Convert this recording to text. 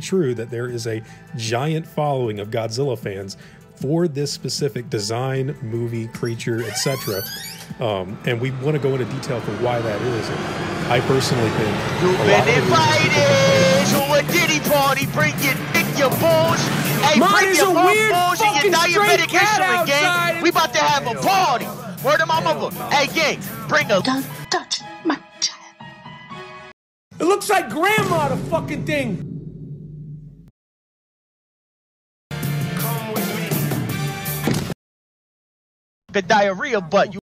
true that there is a giant following of Godzilla fans for this specific design, movie, creature, etc. Um, and we want to go into detail for why that is. And I personally think You've been of the reasons invited to a Diddy party. Bring your dick, your balls. Hey, Mine bring is your a weird balls and your diabetic cat insulin, outside. gang. We about to have a party. Word to my mother. Hey, gang, bring a Don't touch my child. It looks like grandma, the fucking thing. Diarrhea, but you